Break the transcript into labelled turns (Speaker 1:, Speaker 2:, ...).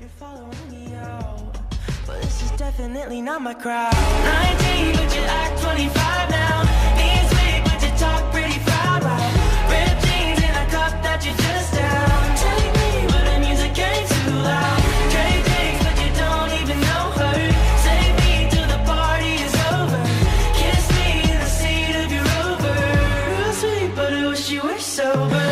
Speaker 1: You're following me out, but this is definitely not my crowd. 19, but you act 25 now. Knees weak, but you talk pretty proud. Right? Jeans and a cup that you just down. Take me, but the music ain't too loud. But you don't even know her. Save me till the party is over. Kiss me in the seat of your rover. Real sweet, but I wish you were sober.